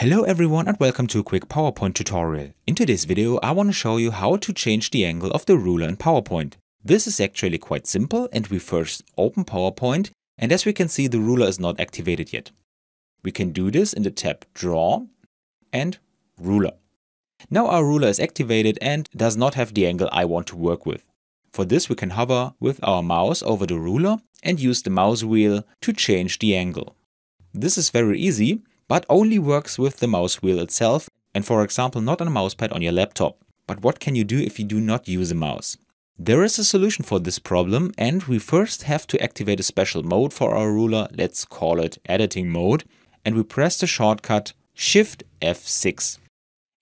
Hello everyone and welcome to a quick PowerPoint tutorial. In today's video I want to show you how to change the angle of the ruler in PowerPoint. This is actually quite simple and we first open PowerPoint and as we can see the ruler is not activated yet. We can do this in the tab Draw and Ruler. Now our ruler is activated and does not have the angle I want to work with. For this we can hover with our mouse over the ruler and use the mouse wheel to change the angle. This is very easy but only works with the mouse wheel itself and for example not on a mousepad on your laptop. But what can you do if you do not use a mouse? There is a solution for this problem and we first have to activate a special mode for our ruler, let's call it editing mode, and we press the shortcut Shift F6.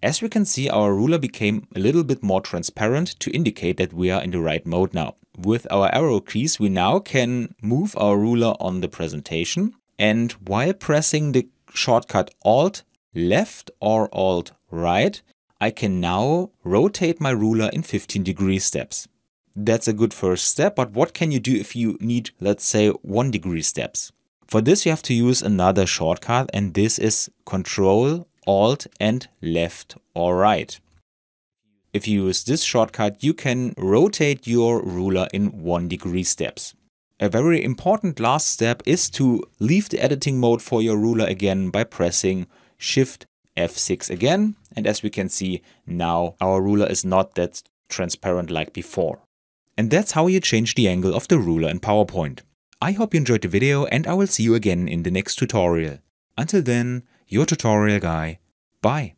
As we can see our ruler became a little bit more transparent to indicate that we are in the right mode now. With our arrow keys we now can move our ruler on the presentation and while pressing the shortcut Alt left or Alt right, I can now rotate my ruler in 15 degree steps. That's a good first step, but what can you do if you need, let's say, 1 degree steps? For this you have to use another shortcut and this is Control, Alt and left or right. If you use this shortcut, you can rotate your ruler in 1 degree steps. A very important last step is to leave the editing mode for your ruler again by pressing Shift F6 again. And as we can see, now our ruler is not that transparent like before. And that's how you change the angle of the ruler in PowerPoint. I hope you enjoyed the video and I will see you again in the next tutorial. Until then, your tutorial guy. Bye.